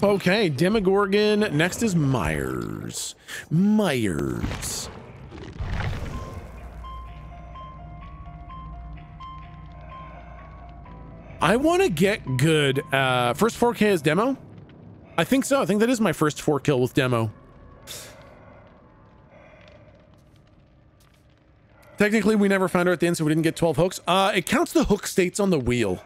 Okay, Demogorgon. Next is Myers. Myers. I want to get good. Uh, first 4K is demo? I think so. I think that is my first 4 kill with demo. Technically, we never found her at the end, so we didn't get 12 hooks. Uh, it counts the hook states on the wheel.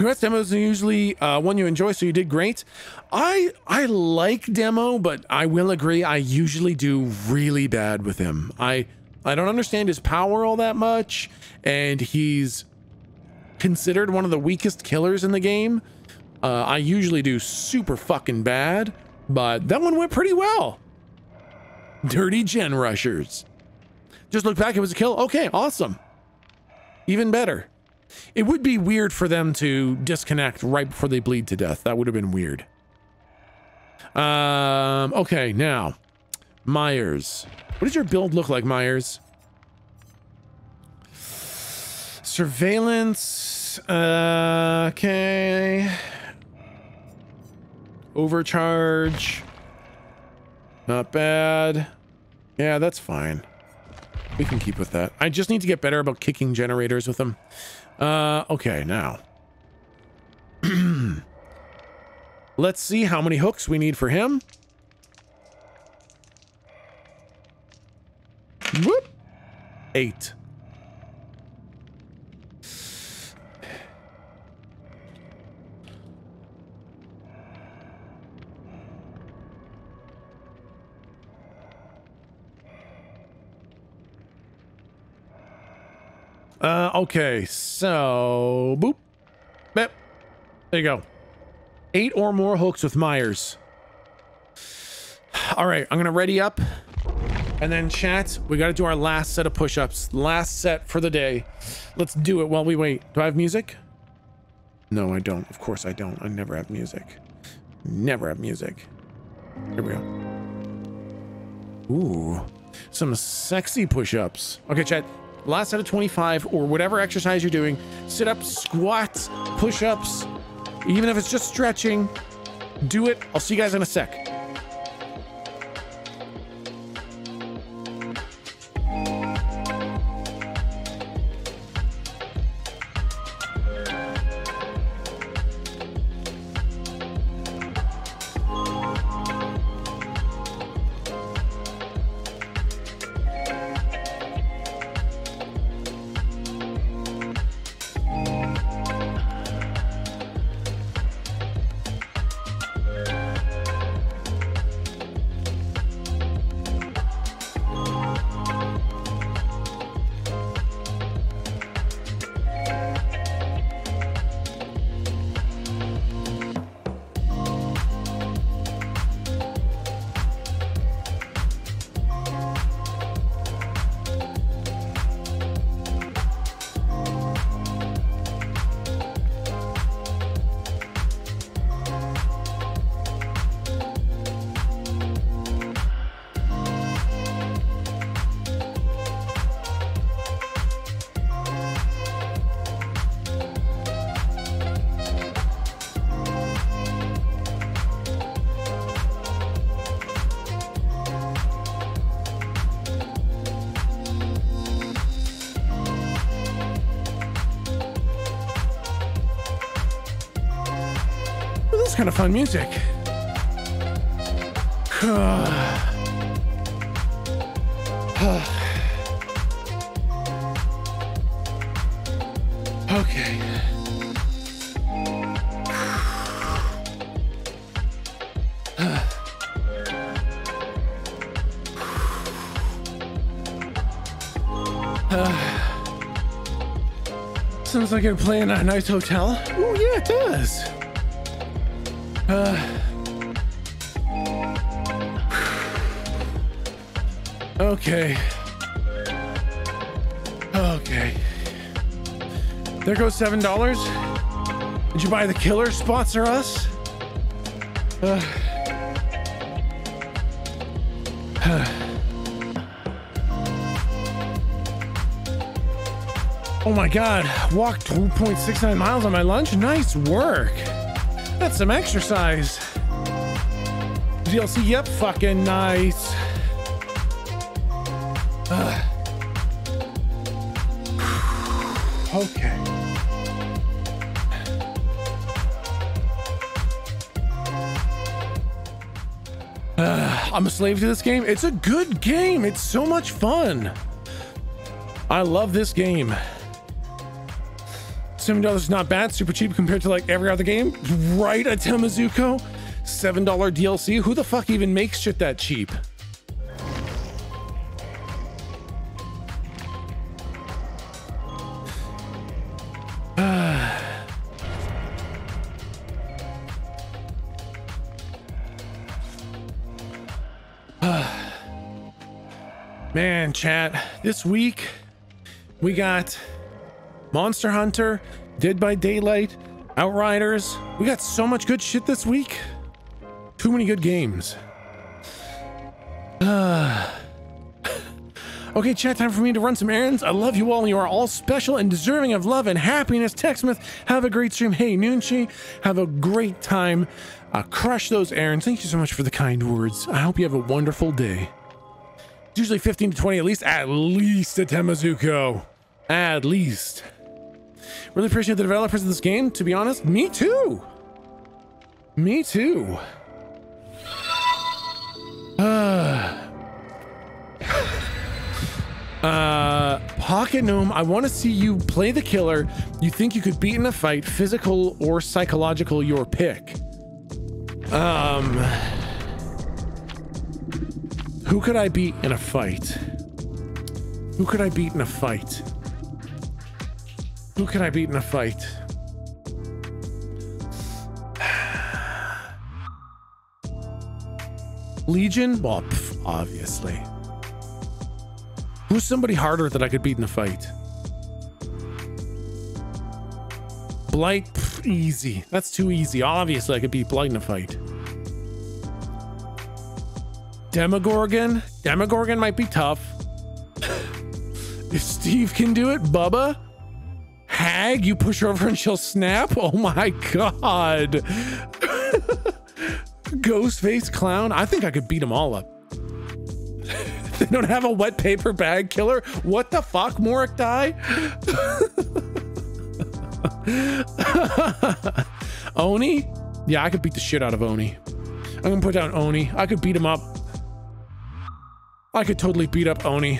Congrats, demos are usually uh, one you enjoy, so you did great. I I like demo, but I will agree, I usually do really bad with him. I I don't understand his power all that much, and he's considered one of the weakest killers in the game. Uh, I usually do super fucking bad, but that one went pretty well. Dirty Gen Rushers. Just look back, it was a kill. Okay, awesome. Even better. It would be weird for them to disconnect right before they bleed to death. That would have been weird. Um, okay, now. Myers. What does your build look like, Myers? Surveillance. Uh, okay. Overcharge. Not bad. Yeah, that's fine. We can keep with that. I just need to get better about kicking generators with them. Uh, okay, now. Let's see how many hooks we need for him. Whoop. Eight. Uh, okay, so boop. There you go. Eight or more hooks with Myers. All right, I'm gonna ready up, and then chat. We got to do our last set of push-ups, last set for the day. Let's do it while we wait. Do I have music? No, I don't. Of course I don't. I never have music. Never have music. Here we go. Ooh, some sexy push-ups. Okay, chat last set of 25 or whatever exercise you're doing sit ups squats push-ups. Even if it's just stretching do it. I'll see you guys in a sec kind of fun music. okay. Sounds like you're playing at a nice hotel. Oh yeah, it does. Uh, okay. Okay. There goes seven dollars. Did you buy the killer? Sponsor us. Uh, oh my god! Walked 2.69 miles on my lunch. Nice work. Some exercise. DLC, yep, fucking nice. Ugh. okay. I'm a slave to this game. It's a good game. It's so much fun. I love this game. $7 is not bad, super cheap compared to like every other game. Right, a Tamazuko? $7 DLC? Who the fuck even makes shit that cheap? Man, chat, this week we got Monster Hunter, Dead by Daylight, Outriders. We got so much good shit this week. Too many good games. Okay, chat time for me to run some errands. I love you all. You are all special and deserving of love and happiness. TechSmith, have a great stream. Hey, Noonchi, have a great time. Uh, crush those errands. Thank you so much for the kind words. I hope you have a wonderful day. It's usually 15 to 20 at least. At least a Tamazuko. At least. Really appreciate the developers of this game, to be honest. Me too. Me too. Uh, uh, Pocket Gnome, I want to see you play the killer you think you could beat in a fight, physical or psychological, your pick. Um, who could I beat in a fight? Who could I beat in a fight? Who could I beat in a fight? Legion? Well, pff, obviously. Who's somebody harder that I could beat in a fight? Blight? Pff, easy. That's too easy. Obviously, I could beat Blight in a fight. Demogorgon? Demogorgon might be tough. if Steve can do it, Bubba? Hag? You push her over and she'll snap? Oh my god. Ghostface clown. I think I could beat them all up. they don't have a wet paper bag killer. What the fuck, Morik die? Oni? Yeah, I could beat the shit out of Oni. I'm gonna put down Oni. I could beat him up. I could totally beat up Oni.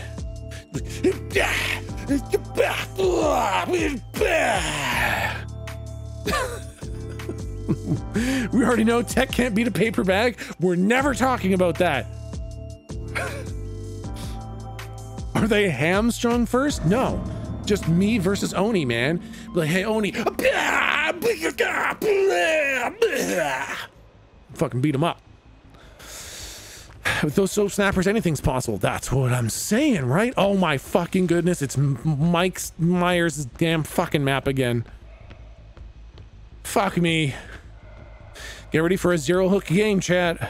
we already know tech can't beat a paper bag. We're never talking about that. Are they hamstrung first? No. Just me versus Oni, man. Like, hey, Oni. Fucking beat him up. With those soap snappers, anything's possible. That's what I'm saying, right? Oh my fucking goodness. It's Mike Myers' damn fucking map again. Fuck me. Get ready for a zero hook game, chat.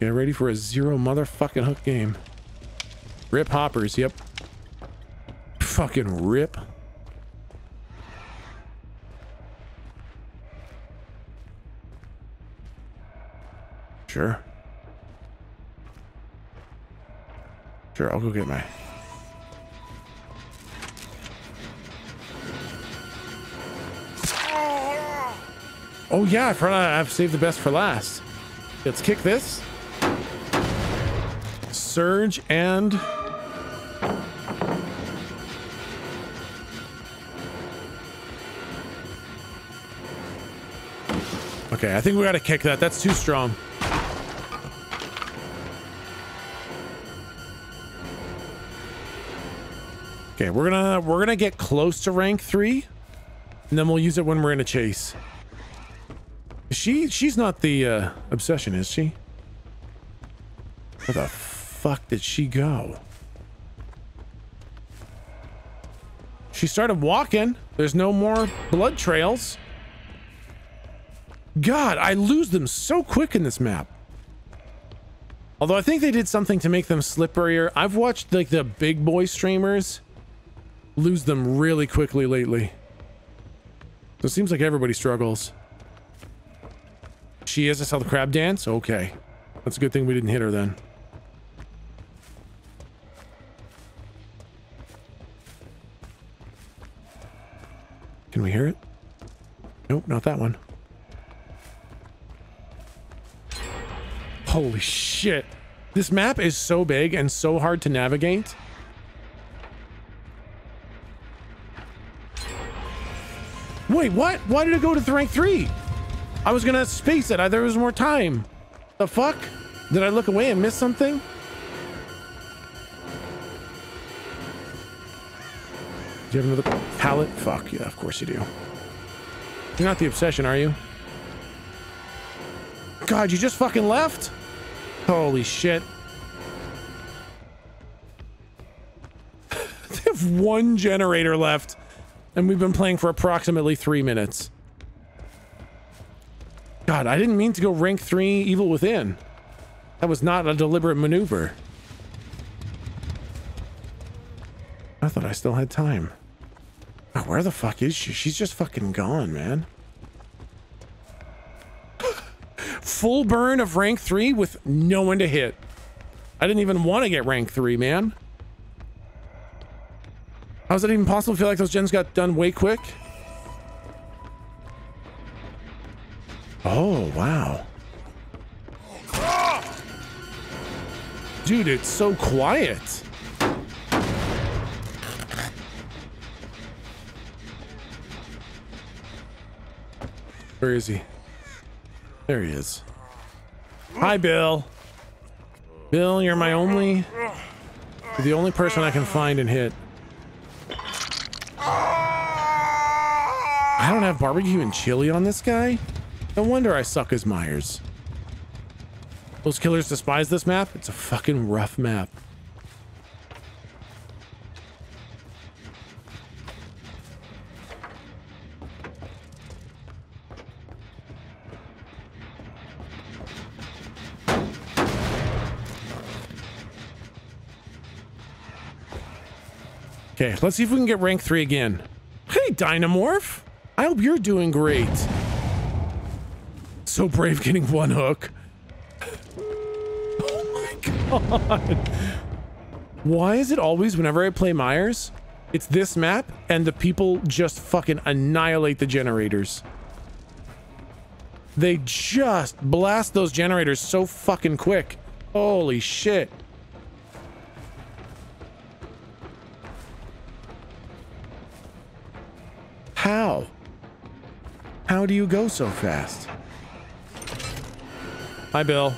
Get ready for a zero motherfucking hook game. Rip hoppers, yep. Fucking rip. Sure. Sure, I'll go get my Oh yeah, I forgot I've saved the best for last. Let's kick this. Surge and... Okay, I think we gotta kick that. That's too strong. Okay, we're gonna we're gonna get close to rank three, and then we'll use it when we're in a chase. She she's not the uh, obsession, is she? Where the fuck did she go? She started walking. There's no more blood trails. God, I lose them so quick in this map. Although I think they did something to make them slipperier. I've watched like the big boy streamers lose them really quickly lately. So it seems like everybody struggles. She is. I saw the crab dance. Okay. That's a good thing we didn't hit her then. Can we hear it? Nope, not that one. Holy shit. This map is so big and so hard to navigate. Wait, what? Why did it go to rank 3? I was gonna space it. I, there was more time. The fuck? Did I look away and miss something? Do you have another pallet? Fuck, yeah, of course you do. You're not the obsession, are you? God, you just fucking left? Holy shit. they have one generator left, and we've been playing for approximately three minutes. God, I didn't mean to go rank 3 Evil Within. That was not a deliberate maneuver. I thought I still had time. Oh, where the fuck is she? She's just fucking gone, man. Full burn of rank 3 with no one to hit. I didn't even want to get rank 3, man. How's that even possible? I feel like those gens got done way quick. Oh, wow. Dude, it's so quiet. Where is he? There he is. Hi, Bill. Bill, you're my only... You're the only person I can find and hit. I don't have barbecue and chili on this guy? No wonder I suck as Myers. Those killers despise this map? It's a fucking rough map. Okay, let's see if we can get rank 3 again. Hey, Dynamorph! I hope you're doing great. So brave getting one hook. Oh my god. Why is it always whenever I play Myers, it's this map and the people just fucking annihilate the generators. They just blast those generators so fucking quick. Holy shit. How? How do you go so fast? Hi, Bill.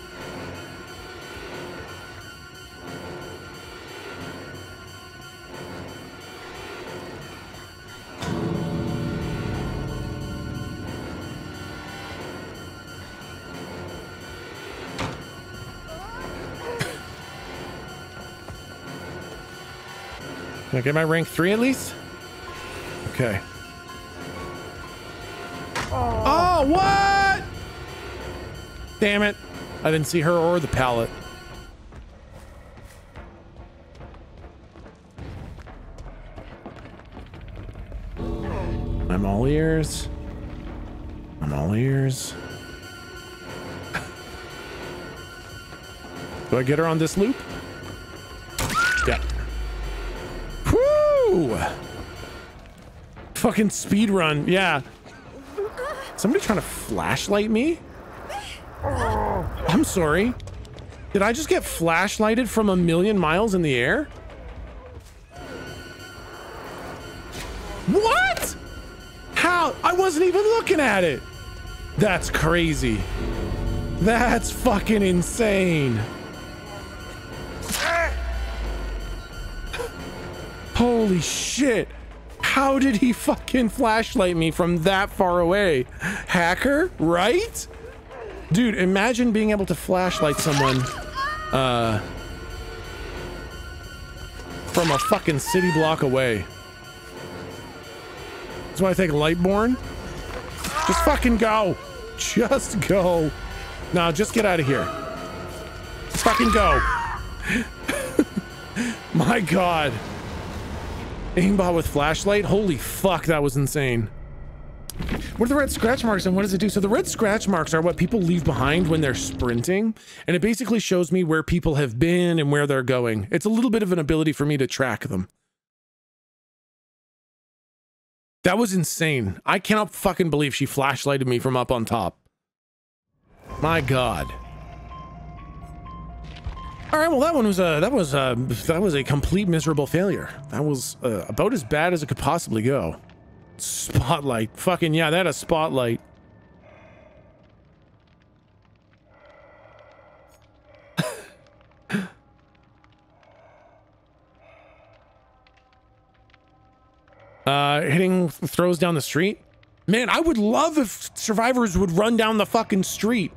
Can I get my rank 3 at least? Okay. Oh, what? Damn it. I didn't see her or the pallet. I'm all ears. I'm all ears. Do I get her on this loop? Yeah. Whoo! Fucking speed run. Yeah. Somebody trying to flashlight me? I'm sorry. Did I just get flashlighted from a million miles in the air? What? How? I wasn't even looking at it. That's crazy. That's fucking insane. Holy shit. How did he fucking flashlight me from that far away? Hacker, right? Dude, imagine being able to flashlight someone uh, from a fucking city block away. That's why I take Lightborn. Just fucking go. Just go. No, just get out of here. Fucking go. My god. Aimbot with flashlight? Holy fuck, that was insane. What are the red scratch marks and what does it do? So the red scratch marks are what people leave behind when they're sprinting. And it basically shows me where people have been and where they're going. It's a little bit of an ability for me to track them. That was insane. I cannot fucking believe she flashlighted me from up on top. My god. All right, well that one was a that was a that was a complete miserable failure. That was uh, about as bad as it could possibly go. Spotlight. Fucking yeah, that a spotlight. uh, hitting throws down the street. Man, I would love if survivors would run down the fucking street.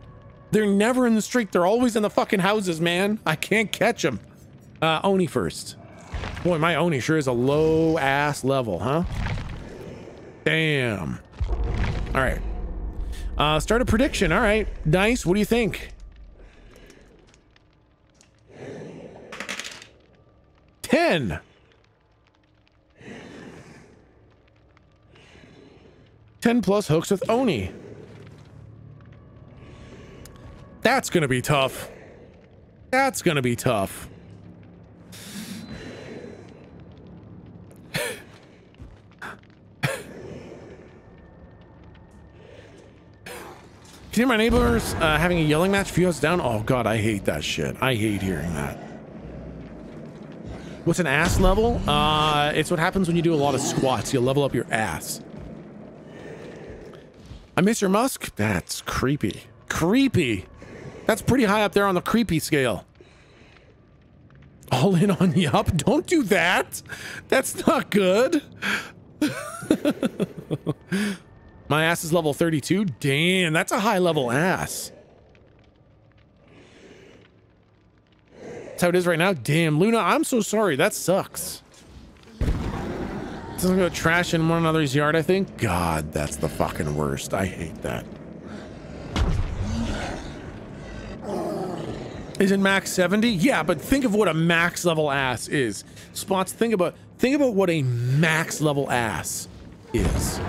They're never in the street. They're always in the fucking houses, man. I can't catch them. Uh, Oni first. Boy, my Oni sure is a low ass level, huh? Damn. All right. Uh, start a prediction. All right. Nice. What do you think? 10. Ten plus hooks with Oni. That's gonna be tough. That's gonna be tough. Can you hear my neighbors uh, having a yelling match a few houses down? Oh god, I hate that shit. I hate hearing that. What's an ass level? Uh, it's what happens when you do a lot of squats. You level up your ass. I miss your musk? That's creepy. Creepy. That's pretty high up there on the creepy scale. All in on yup. Don't do that. That's not good. My ass is level 32. Damn, that's a high level ass. That's how it is right now. Damn, Luna, I'm so sorry. That sucks. Doesn't go trash in one another's yard, I think. God, that's the fucking worst. I hate that. Is it max 70? Yeah, but think of what a max level ass is. Spots, think about think about what a max level ass is.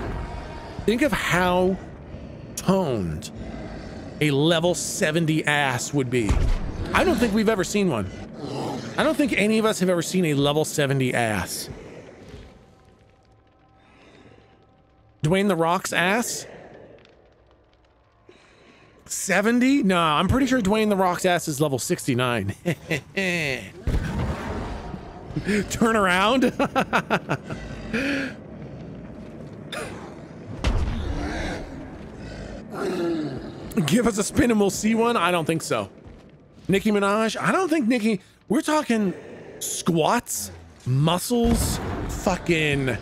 Think of how toned a level 70 ass would be. I don't think we've ever seen one. I don't think any of us have ever seen a level 70 ass. Dwayne the Rock's ass? 70? No, I'm pretty sure Dwayne the Rock's ass is level 69. Turn around. Give us a spin and we'll see one? I don't think so. Nicki Minaj? I don't think Nicki... We're talking squats, muscles, fucking...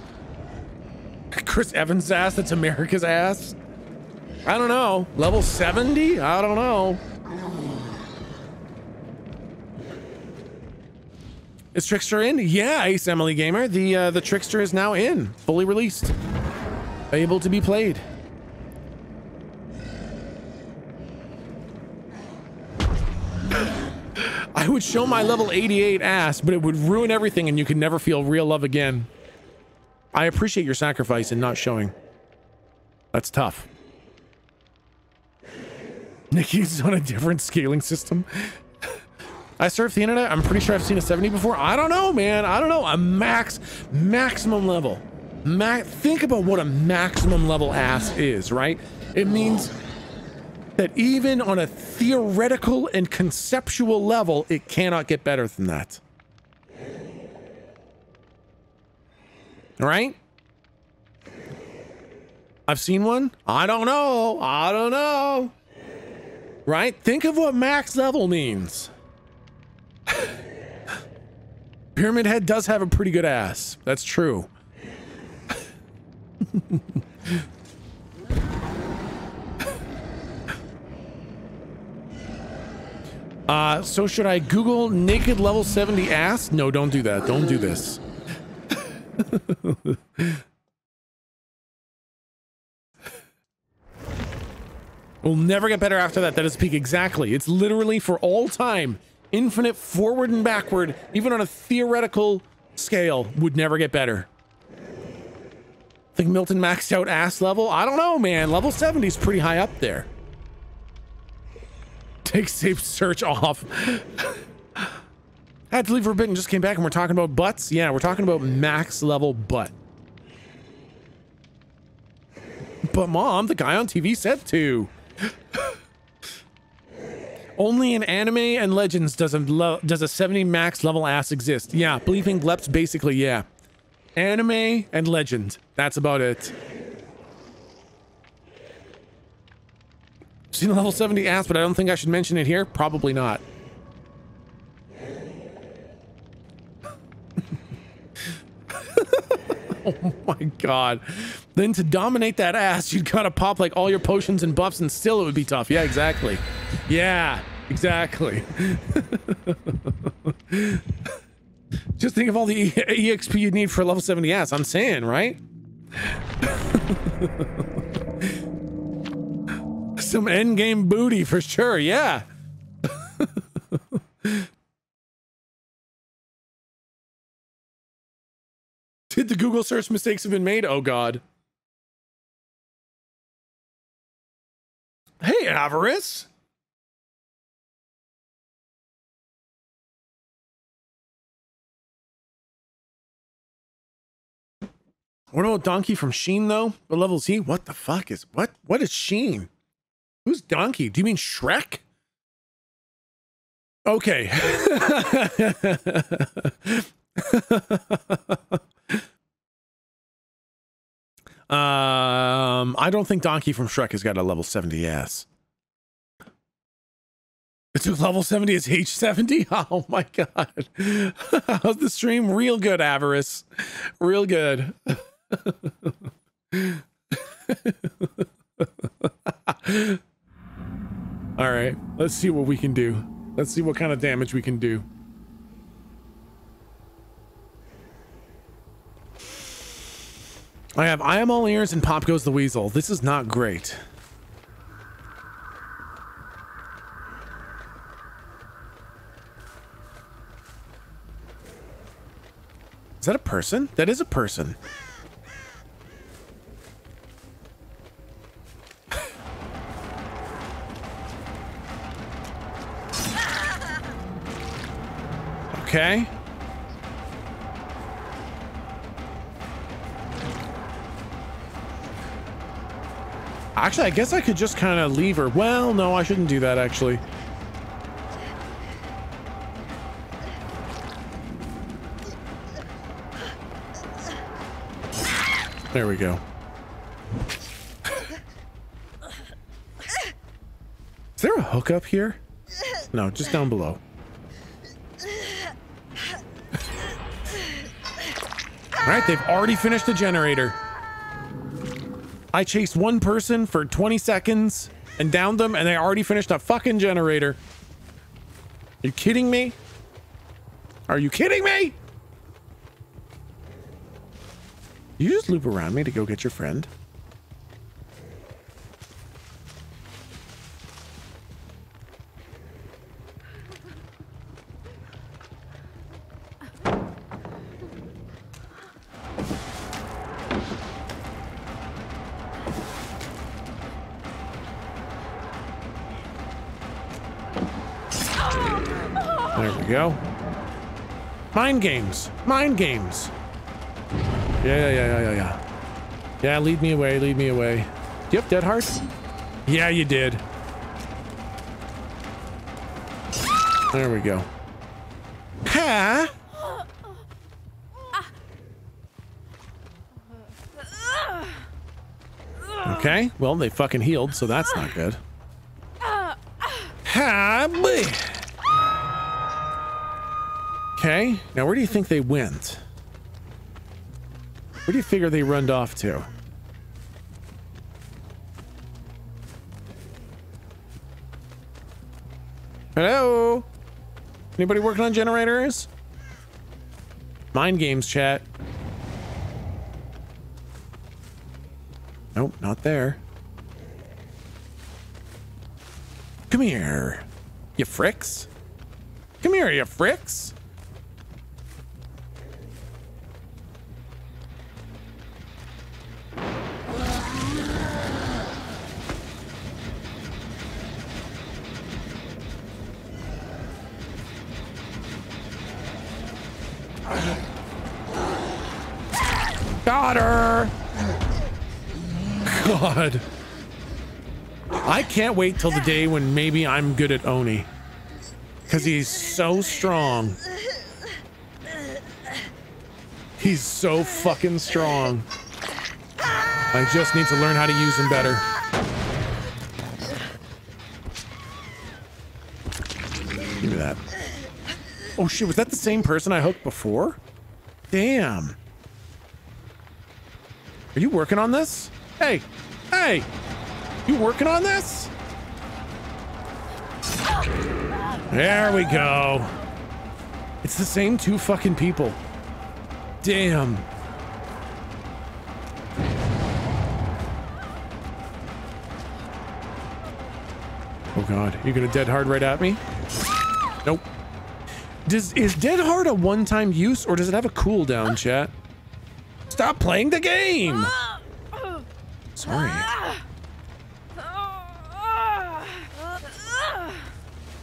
Chris Evans' ass that's America's ass. I don't know. Level 70? I don't know. Is Trickster in? Yeah, Ace Emily Gamer. The uh, the Trickster is now in, fully released, able to be played. I would show my level 88 ass, but it would ruin everything and you could never feel real love again. I appreciate your sacrifice in not showing. That's tough. Nicki's on a different scaling system. I surf the internet. I'm pretty sure I've seen a 70 before. I don't know, man. I don't know. A max, maximum level. Ma think about what a maximum level ass is, right? It means that even on a theoretical and conceptual level, it cannot get better than that. All right? I've seen one. I don't know. I don't know. Right? Think of what max level means. Pyramid Head does have a pretty good ass. That's true. uh, so should I Google naked level 70 ass? No, don't do that. Don't do this. We'll never get better after that. That is peak. Exactly. It's literally for all time. Infinite forward and backward, even on a theoretical scale, would never get better. Think Milton maxed out ass level? I don't know, man. Level 70 is pretty high up there. Take safe search off. I had to leave for a bit and just came back and we're talking about butts. Yeah, we're talking about max level butt. But mom, the guy on TV said to. Only in anime and legends does a does a 70 max level ass exist. Yeah, believing Gleps basically, yeah. Anime and legend. That's about it. Seen a level 70 ass, but I don't think I should mention it here. Probably not. oh my god. Then to dominate that ass, you'd gotta pop like all your potions and buffs and still it would be tough. Yeah, exactly. Yeah, exactly. Just think of all the EXP you'd need for level 70 ass. I'm saying, right? Some endgame booty for sure, yeah. Did the Google search mistakes have been made? Oh god. Avarice. What about Donkey from Sheen though? What level is he? What the fuck is what? What is Sheen? Who's Donkey? Do you mean Shrek? Okay. um, I don't think Donkey from Shrek has got a level 70 ass. It's level 70 is H70? Oh my god. How's the stream? Real good, Avarice. Real good. All right, let's see what we can do. Let's see what kind of damage we can do. I have I am all ears and pop goes the weasel. This is not great. Is that a person? That is a person. Okay. Actually, I guess I could just kind of leave her. Well, no, I shouldn't do that, actually. There we go. Is there a hook up here? No, just down below. All right, they've already finished the generator. I chased one person for 20 seconds and downed them, and they already finished a fucking generator. Are you kidding me? Are you kidding me? You just loop around me to go get your friend. There we go. Mind games. Mind games. Yeah, yeah, yeah, yeah, yeah, yeah. Lead me away, lead me away. Do you have dead hards? Yeah, you did. There we go. Ha! Okay, well, they fucking healed, so that's not good. Ha! Okay, now where do you think they went? Where do you figure they runned off to? Hello? Anybody working on generators? Mind games, chat. Nope, not there. Come here, you fricks. Come here, you fricks. God. I can't wait till the day when maybe I'm good at Oni. Because he's so strong. He's so fucking strong. I just need to learn how to use him better. Give me that. Oh shit, was that the same person I hooked before? Damn. Are you working on this? Hey, hey, you working on this? There we go. It's the same two fucking people. Damn. Oh god, you're gonna dead hard right at me? Nope. Does is dead hard a one-time use or does it have a cooldown, chat? Stop playing the game! Sorry.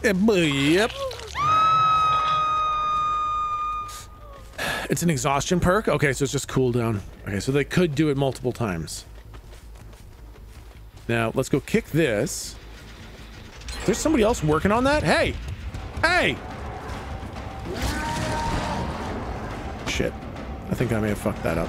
Eh, yep. It's an exhaustion perk? Okay, so it's just cooldown. Okay, so they could do it multiple times. Now, let's go kick this. There's somebody else working on that? Hey! Hey! Shit. I think I may have fucked that up.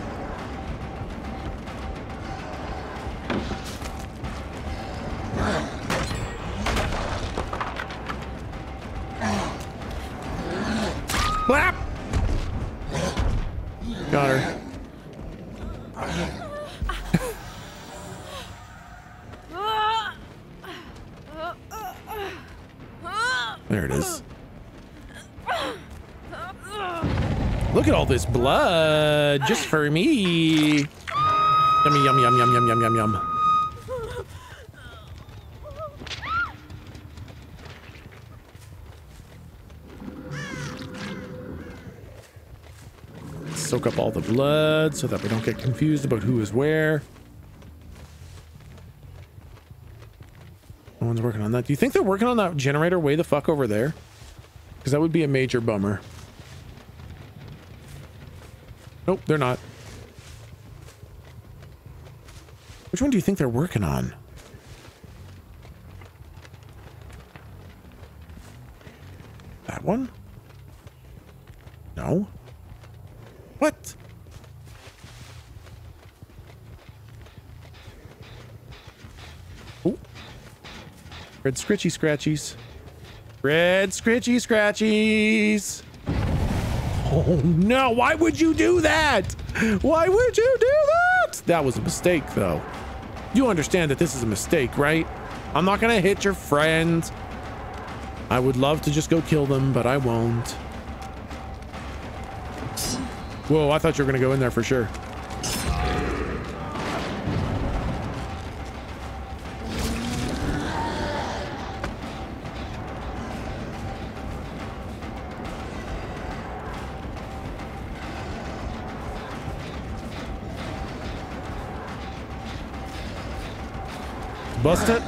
Got her. There it is. Look at all this blood just for me. Yummy, yum, yum, yum, yum, yum, yum, yum. Soak up all the blood so that we don't get confused about who is where. No one's working on that. Do you think they're working on that generator way the fuck over there? Because that would be a major bummer. Nope, they're not. Which one do you think they're working on? That one? No. What? Oh. Red scritchy scratchies. Red scritchy scratchies. Oh no, why would you do that? Why would you do that? That was a mistake though. You understand that this is a mistake, right? I'm not gonna hit your friend. I would love to just go kill them, but I won't. Whoa, I thought you were gonna go in there for sure. Bust it.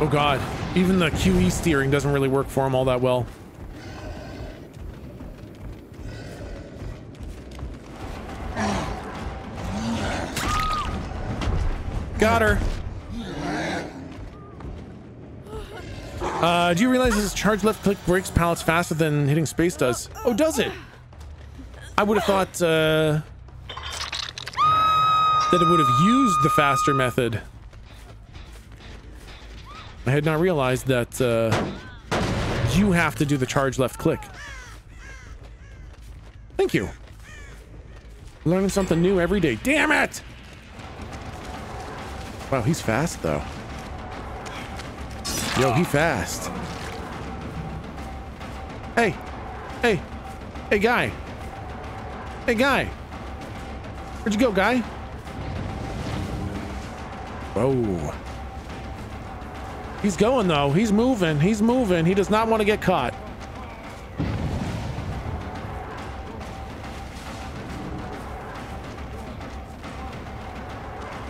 Oh god, even the QE steering doesn't really work for him all that well. Got her. Uh, do you realize this charge left click breaks pallets faster than hitting space does? Oh, does it? I would have thought uh, that it would have used the faster method. I had not realized that uh, you have to do the charge left click. Thank you. Learning something new every day. Damn it! Wow, he's fast though. Yo, he fast. Hey, hey, hey guy. Hey, guy. Where'd you go, guy? Whoa. He's going, though. He's moving. He's moving. He does not want to get caught. Do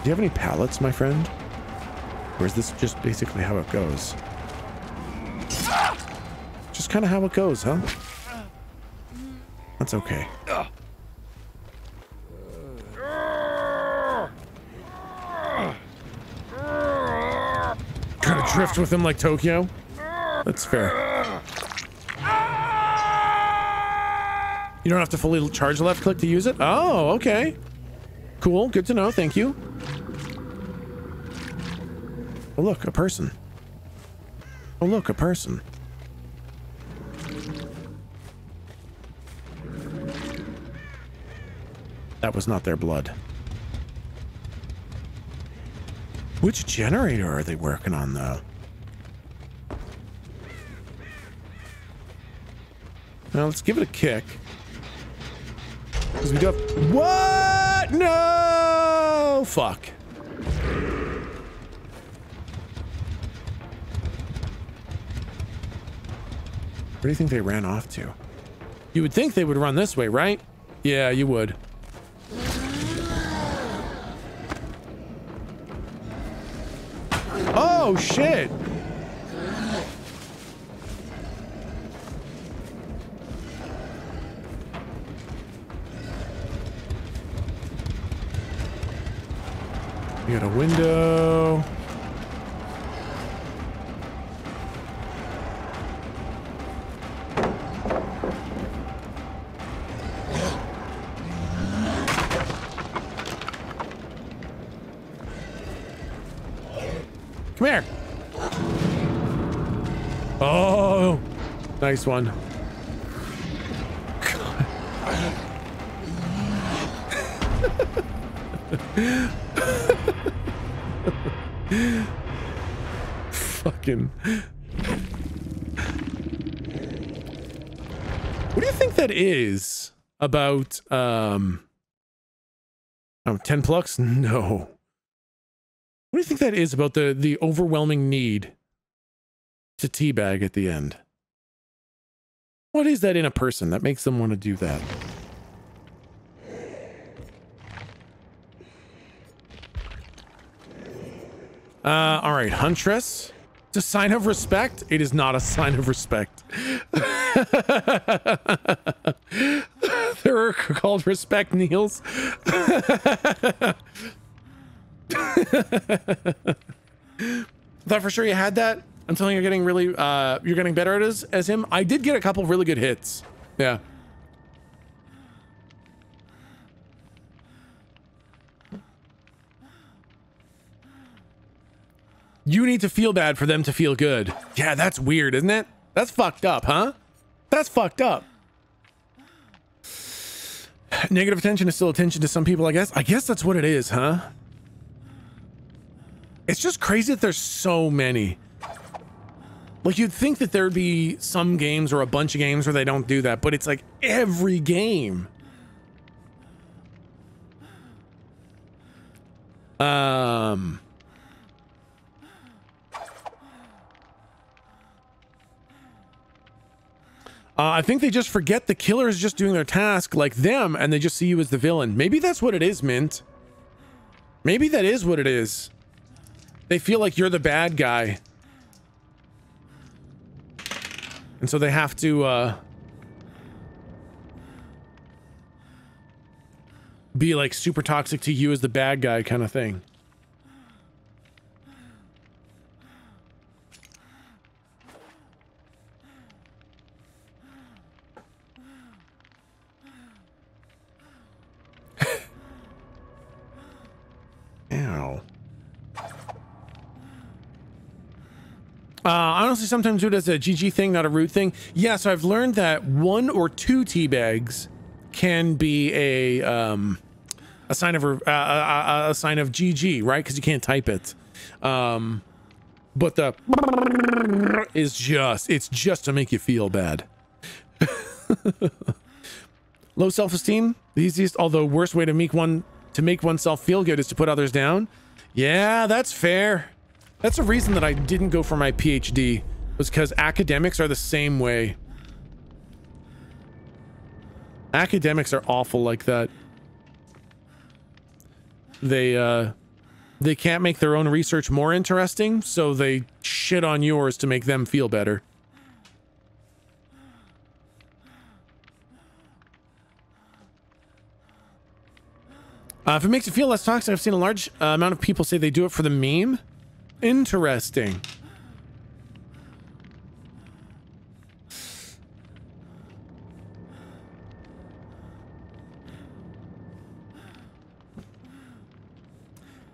you have any pallets, my friend? Or is this just basically how it goes? Just kind of how it goes, huh? That's okay. Kind of drift with him like Tokyo. That's fair. You don't have to fully charge left click to use it? Oh, okay. Cool. Good to know. Thank you. Oh, look, a person. Oh, look, a person. That was not their blood. Which generator are they working on, though? Now, let's give it a kick. Because we do have... What? No! Fuck. Where do you think they ran off to? You would think they would run this way, right? Yeah, you would. Oh, shit! You got a window. Nice one. Fucking. What do you think that is about, um, oh, 10 plucks? No. What do you think that is about the, the overwhelming need to teabag at the end? What is that in a person that makes them want to do that? Uh, all right, Huntress. It's a sign of respect. It is not a sign of respect. They're called respect kneels. Thought for sure you had that until you're getting really, uh, you're getting better at as, as him. I did get a couple really good hits. Yeah. You need to feel bad for them to feel good. Yeah, that's weird, isn't it? That's fucked up, huh? That's fucked up. Negative attention is still attention to some people, I guess. I guess that's what it is, huh? It's just crazy that there's so many. Like, you'd think that there'd be some games or a bunch of games where they don't do that, but it's like every game. Um... Uh, I think they just forget the killer is just doing their task like them, and they just see you as the villain. Maybe that's what it is, Mint. Maybe that is what it is. They feel like you're the bad guy. And so they have to, uh... Be like super toxic to you as the bad guy kind of thing. Ow. Uh, honestly, sometimes do it as a GG thing, not a root thing. Yeah, so I've learned that one or two tea bags can be a um, a sign of uh, a, a, sign of GG, right? Because you can't type it. Um, but the is just it's just to make you feel bad. Low self-esteem, the easiest, although worst way to make one to make oneself feel good is to put others down. Yeah, that's fair. That's the reason that I didn't go for my PhD, was because academics are the same way. Academics are awful like that. They, uh, they can't make their own research more interesting, so they shit on yours to make them feel better. Uh, if it makes you feel less toxic, I've seen a large uh, amount of people say they do it for the meme. Interesting.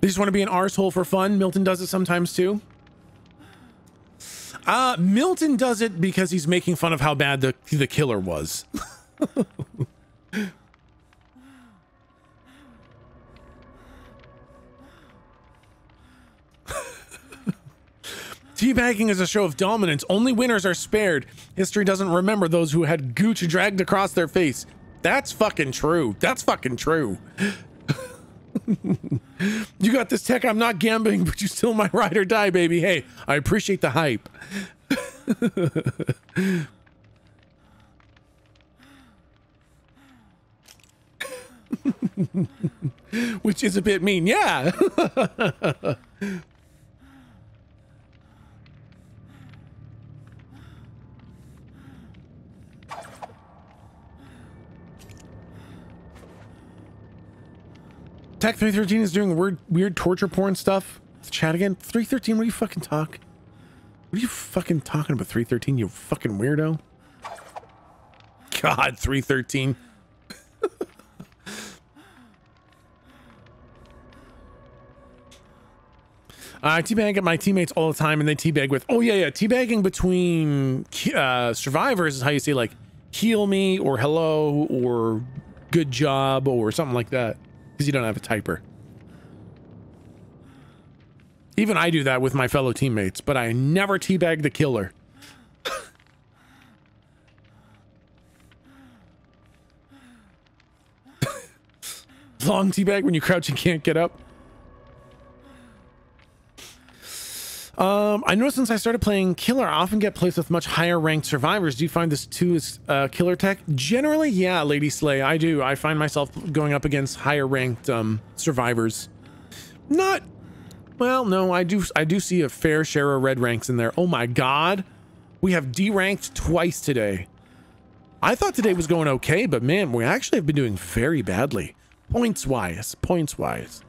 They just want to be an arsehole for fun. Milton does it sometimes too. Uh, Milton does it because he's making fun of how bad the, the killer was. Teabagging is a show of dominance. Only winners are spared. History doesn't remember those who had gooch dragged across their face. That's fucking true. That's fucking true. you got this tech. I'm not gambling, but you still my ride or die, baby. Hey, I appreciate the hype. Which is a bit mean. Yeah. Tech 313 is doing weird, weird torture porn stuff. Let's chat again. 313, what are you fucking talk? What are you fucking talking about, 313, you fucking weirdo? God, 313. I teabag at my teammates all the time, and they teabag with, oh yeah, yeah, teabagging between uh, survivors is how you say like, heal me, or hello, or good job, or something like that because you don't have a typer. Even I do that with my fellow teammates, but I never teabag the killer. Long teabag when you crouch and can't get up. Um, I know since I started playing Killer, I often get placed with much higher ranked survivors. Do you find this too as uh, Killer Tech? Generally, yeah, Lady Slay, I do. I find myself going up against higher ranked um, survivors. Not, well, no, I do. I do see a fair share of red ranks in there. Oh my God, we have D ranked twice today. I thought today was going okay, but man, we actually have been doing very badly. Points wise, points wise.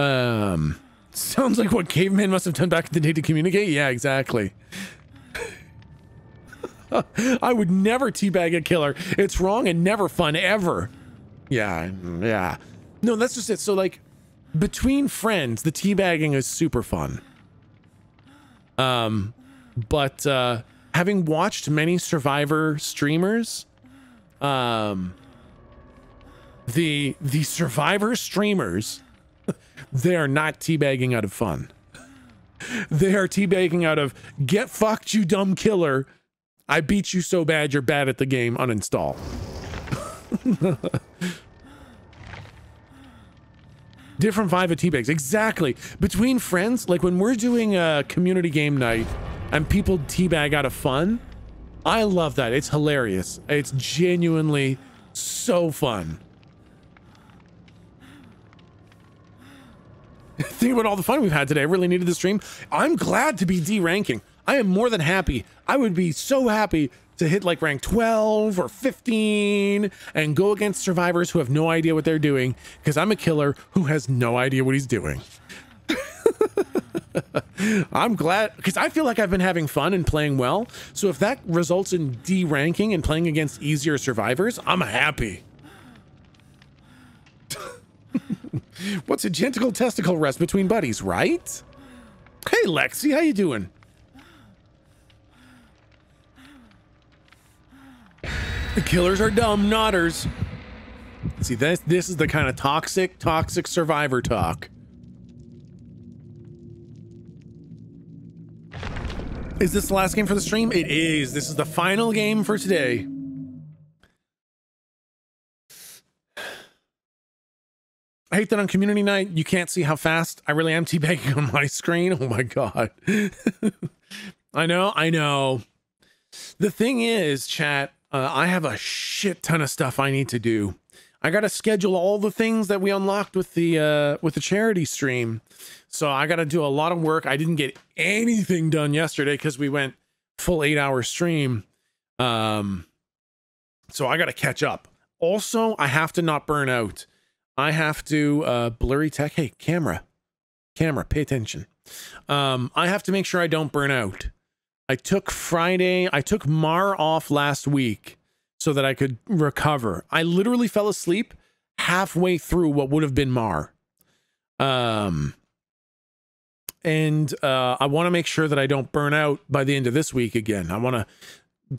Um, sounds like what cavemen must have done back in the day to communicate. Yeah, exactly. I would never teabag a killer. It's wrong and never fun ever. Yeah, yeah. No, that's just it. So like between friends, the teabagging is super fun. Um, but uh, having watched many Survivor streamers, um, the the Survivor streamers they are not teabagging out of fun. They are teabagging out of get fucked, you dumb killer. I beat you so bad you're bad at the game. Uninstall. Different vibe of teabags. Exactly. Between friends, like when we're doing a community game night and people teabag out of fun, I love that. It's hilarious. It's genuinely so fun. Think about all the fun we've had today. I really needed the stream. I'm glad to be D ranking. I am more than happy. I would be so happy to hit like rank 12 or 15 and go against survivors who have no idea what they're doing because I'm a killer who has no idea what he's doing. I'm glad because I feel like I've been having fun and playing well. So if that results in D ranking and playing against easier survivors, I'm happy. What's a gentle testicle rest between buddies, right? Hey, Lexi, how you doing? The killers are dumb nodders. See, this, this is the kind of toxic, toxic survivor talk. Is this the last game for the stream? It is. This is the final game for today. Hate that on community night, you can't see how fast I really am teabagging on my screen. Oh my God. I know, I know. The thing is, chat, uh, I have a shit ton of stuff I need to do. I got to schedule all the things that we unlocked with the uh, with the charity stream. So I got to do a lot of work. I didn't get anything done yesterday because we went full eight hour stream. Um, So I got to catch up. Also, I have to not burn out. I have to uh blurry tech. Hey, camera. Camera, pay attention. Um I have to make sure I don't burn out. I took Friday, I took Mar off last week so that I could recover. I literally fell asleep halfway through what would have been Mar. Um and uh I want to make sure that I don't burn out by the end of this week again. I want to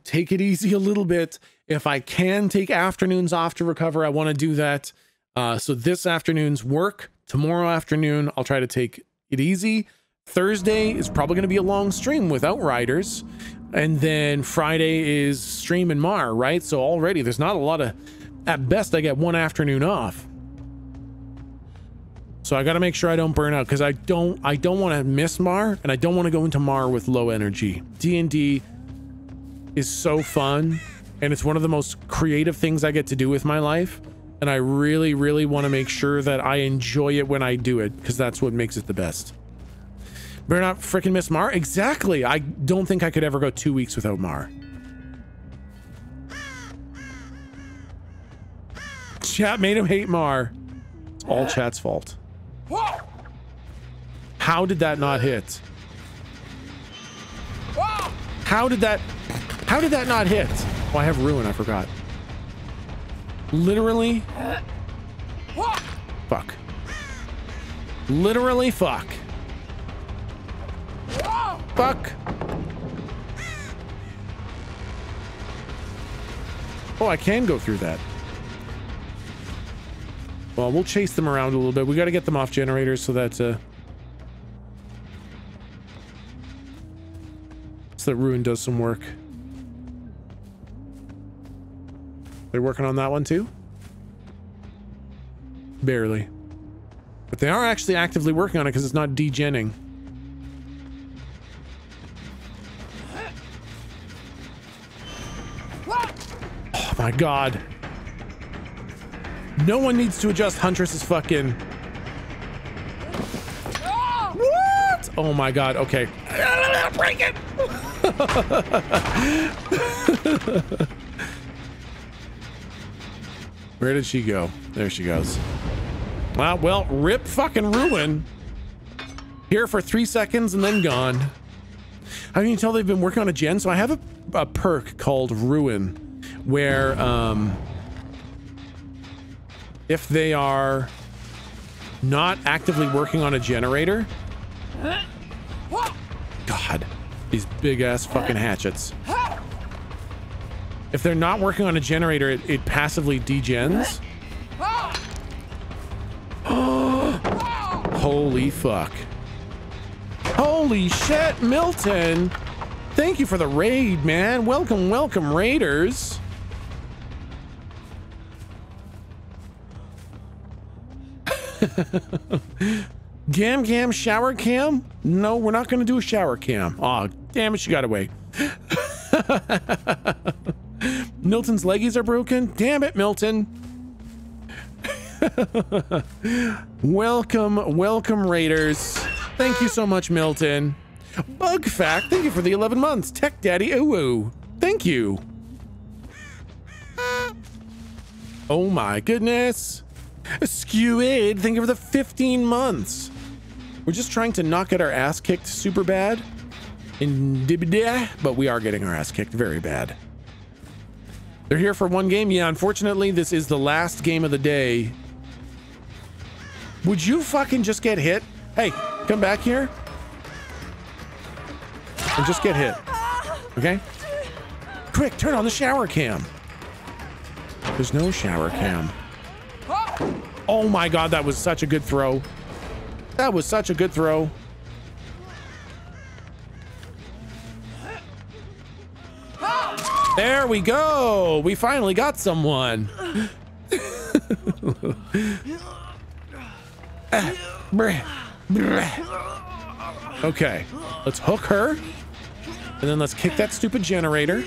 take it easy a little bit. If I can take afternoons off to recover, I want to do that. Uh, so this afternoon's work. Tomorrow afternoon, I'll try to take it easy. Thursday is probably going to be a long stream without riders. And then Friday is stream and Mar, right? So already there's not a lot of, at best, I get one afternoon off. So I got to make sure I don't burn out because I don't, I don't want to miss Mar and I don't want to go into Mar with low energy. D&D is so fun and it's one of the most creative things I get to do with my life. And I really, really want to make sure that I enjoy it when I do it because that's what makes it the best. Better not freaking miss Mar. Exactly. I don't think I could ever go two weeks without Mar. Chat made him hate Mar. It's all chat's fault. How did that not hit? How did that... How did that not hit? Oh, I have Ruin. I forgot. Literally. Fuck. Literally fuck. Fuck. Oh, I can go through that. Well, we'll chase them around a little bit. We got to get them off generators so that, uh... So that Ruin does some work. They're working on that one too? Barely. But they are actually actively working on it because it's not degenning. Oh my god. No one needs to adjust Huntress's fucking... What? Oh my god, okay. Break it! Where did she go? There she goes. Well, well, rip fucking ruin. Here for three seconds and then gone. How can you tell they've been working on a gen? So I have a, a perk called Ruin, where um, if they are not actively working on a generator, God, these big ass fucking hatchets. If they're not working on a generator, it, it passively degens. Holy fuck. Holy shit, Milton! Thank you for the raid, man. Welcome, welcome, raiders. Gam Gam shower cam? No, we're not going to do a shower cam. Aw, oh, damn it, she got away. Milton's leggies are broken? Damn it, Milton. welcome, welcome, Raiders. Thank you so much, Milton. Bug Fact, thank you for the 11 months. Tech Daddy Ooh, thank you. Oh my goodness. Skewed, thank you for the 15 months. We're just trying to not get our ass kicked super bad. But we are getting our ass kicked very bad. They're here for one game? Yeah, unfortunately, this is the last game of the day. Would you fucking just get hit? Hey, come back here. And just get hit. Okay? Quick, turn on the shower cam. There's no shower cam. Oh my god, that was such a good throw. That was such a good throw. There we go. We finally got someone. okay, let's hook her. And then let's kick that stupid generator.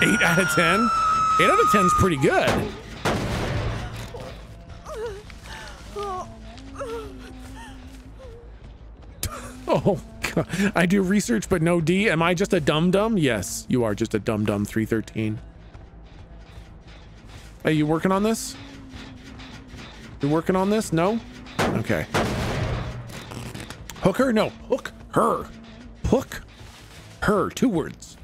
8 out of 10. 8 out of 10 is pretty good. Oh, I do research, but no D. Am I just a dum dum? Yes, you are just a dum dum 313. Are you working on this? You working on this? No? Okay. Hook her? No. Hook her. Hook her. Two words.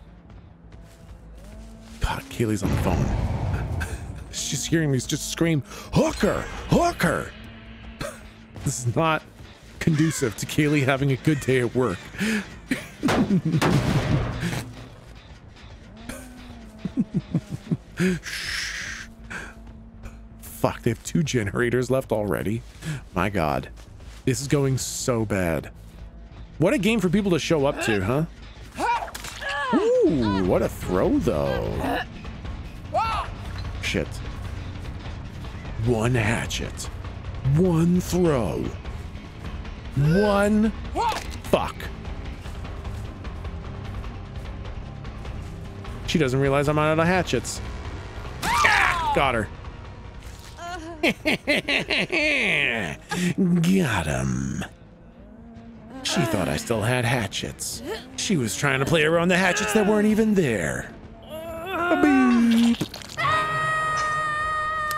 God, Kaylee's on the phone. She's hearing me just scream, Hooker! Hooker! this is not conducive to Kaylee having a good day at work. Fuck, they have two generators left already. My god. This is going so bad. What a game for people to show up to, huh? Ooh, what a throw, though. Shit. One hatchet. One throw. One. Fuck. She doesn't realize I'm out of hatchets. Got her. Got him. She thought I still had hatchets. She was trying to play around the hatchets that weren't even there.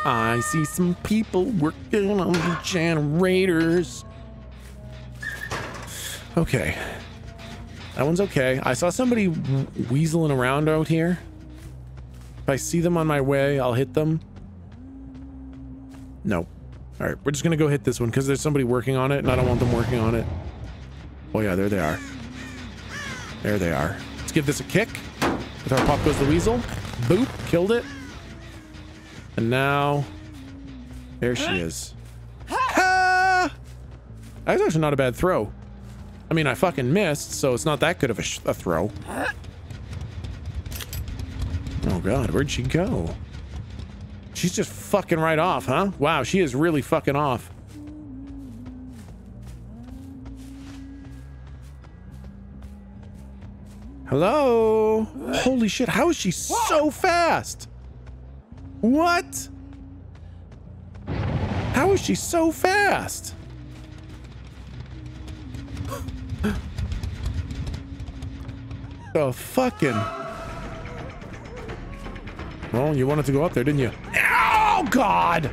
I see some people working on the generators. Okay. That one's okay. I saw somebody weaseling around out here. If I see them on my way, I'll hit them. No. All right, we're just gonna go hit this one because there's somebody working on it and I don't want them working on it. Oh yeah, there they are. There they are. Let's give this a kick. With our pop goes the weasel. Boop, killed it. And now, there she is. Ha! was actually not a bad throw. I mean, I fucking missed, so it's not that good of a, a throw. Oh god, where'd she go? She's just fucking right off, huh? Wow, she is really fucking off. Hello? Holy shit, how is she so fast? What? How is she so fast? the fucking... Well, you wanted to go up there, didn't you? Oh, God!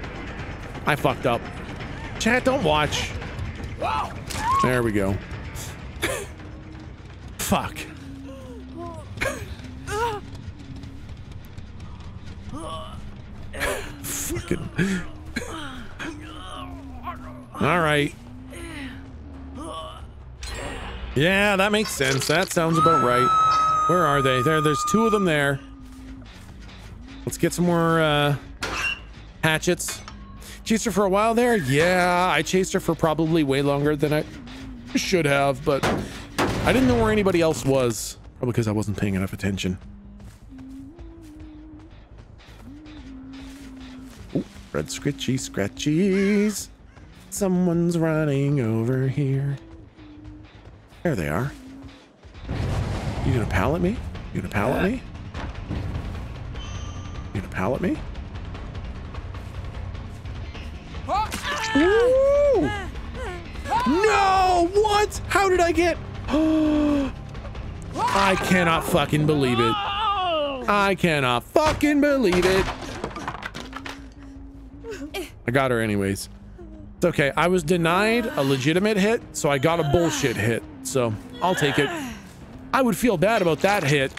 I fucked up. Chat, don't watch. There we go. Fuck. Fucking. All right. Yeah, that makes sense. That sounds about right. Where are they? There, there's two of them there. Let's get some more uh, hatchets. Chased her for a while there? Yeah, I chased her for probably way longer than I should have, but I didn't know where anybody else was. Probably because I wasn't paying enough attention. Ooh, red scritchy scratchies. Someone's running over here. There they are. You gonna pallet me? You gonna pallet me? You gonna pallet me? Ooh! No! What? How did I get? I cannot fucking believe it. I cannot fucking believe it. I got her anyways. It's okay. I was denied a legitimate hit, so I got a bullshit hit. So I'll take it. I would feel bad about that hit.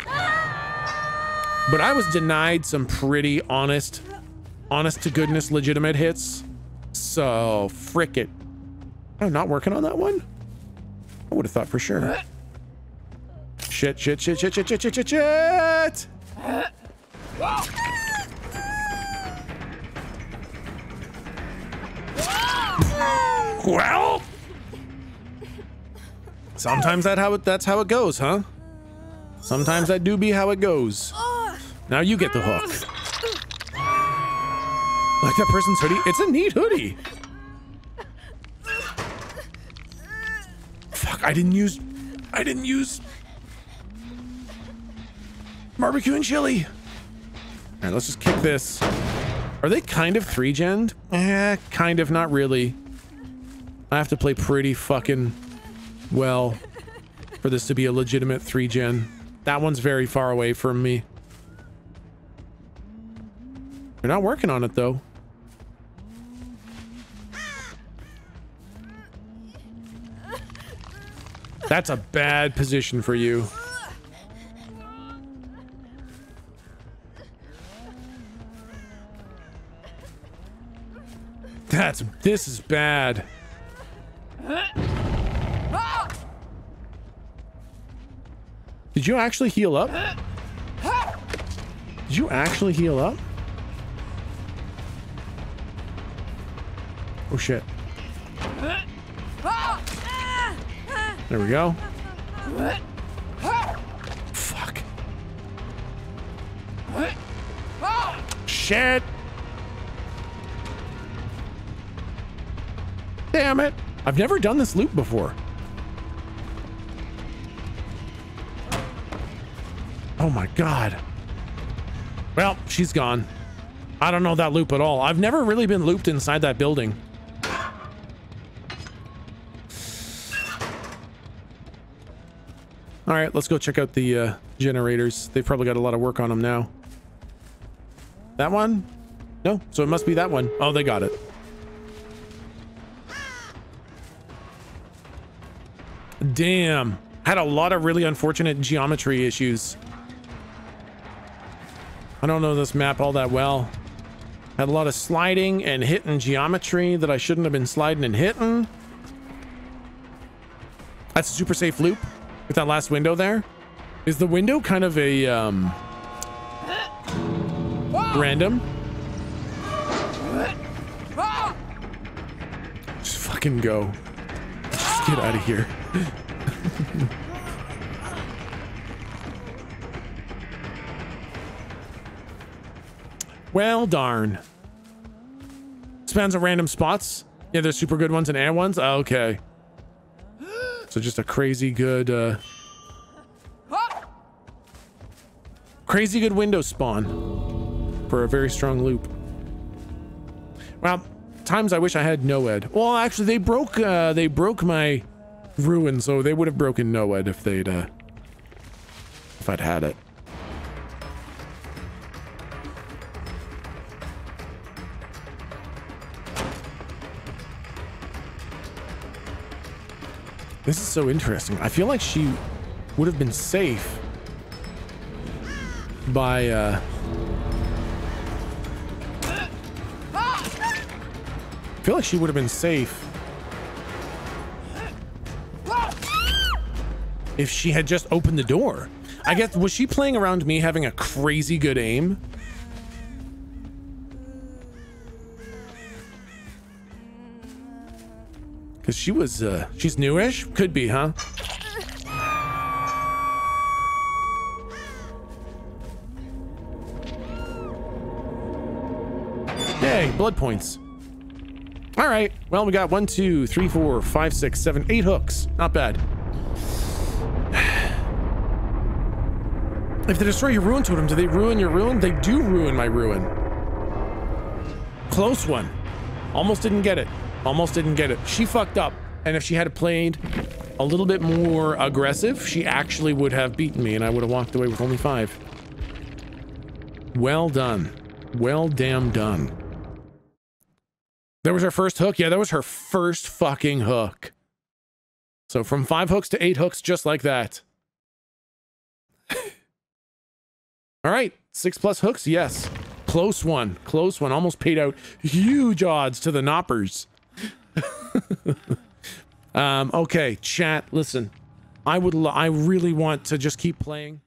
But I was denied some pretty honest, honest to goodness legitimate hits. So frick it. I'm not working on that one. I would have thought for sure. Shit, shit, shit, shit, shit, shit, shit, shit, shit! Well, sometimes that how it that's how it goes, huh? Sometimes that do be how it goes. Now you get the hook. Like that person's hoodie. It's a neat hoodie. Fuck, I didn't use I didn't use barbecue and chili. All right, let's just kick this. Are they kind of three-gen? Eh, kind of, not really. I have to play pretty fucking well for this to be a legitimate three gen. That one's very far away from me. You're not working on it though. That's a bad position for you. That's this is bad. Did you actually heal up? Did you actually heal up? Oh shit. There we go. Fuck. Shit. Damn it. I've never done this loop before. Oh my god. Well, she's gone. I don't know that loop at all. I've never really been looped inside that building. All right, let's go check out the uh, generators. They've probably got a lot of work on them now. That one? No, so it must be that one. Oh, they got it. Damn. Had a lot of really unfortunate geometry issues. I don't know this map all that well. Had a lot of sliding and hitting geometry that I shouldn't have been sliding and hitting. That's a super safe loop with that last window there. Is the window kind of a um, random? Just fucking go. Just get out of here. well, darn. Spans at random spots. Yeah, there's super good ones and air ones. Okay. So just a crazy good, uh... Crazy good window spawn. For a very strong loop. Well, times I wish I had NOED. Well, actually, they broke, uh, they broke my ruin, so they would have broken NOED if they'd, uh... If I'd had it. This is so interesting. I feel like she would have been safe by, uh... I feel like she would have been safe if she had just opened the door. I guess, was she playing around me having a crazy good aim? Because she was, uh, she's newish? Could be, huh? Yay, blood points. All right, well, we got one, two, three, four, five, six, seven, eight hooks. Not bad. If they destroy your ruin totem, do they ruin your ruin? They do ruin my ruin. Close one. Almost didn't get it. Almost didn't get it. She fucked up. And if she had played a little bit more aggressive, she actually would have beaten me and I would have walked away with only five. Well done. Well damn done. That was her first hook? Yeah, that was her first fucking hook. So from five hooks to eight hooks, just like that. All right, six plus hooks, yes. Close one, close one. Almost paid out huge odds to the knoppers. um, okay, chat, listen. I would, I really want to just keep playing.